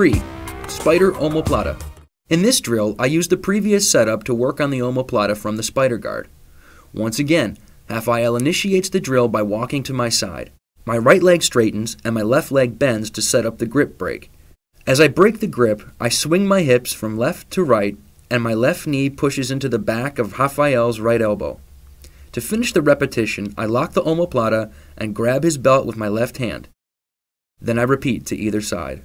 3. Spider Omoplata. In this drill, I use the previous setup to work on the omoplata from the spider guard. Once again, Rafael initiates the drill by walking to my side. My right leg straightens and my left leg bends to set up the grip break. As I break the grip, I swing my hips from left to right and my left knee pushes into the back of Rafael's right elbow. To finish the repetition, I lock the omoplata and grab his belt with my left hand. Then I repeat to either side.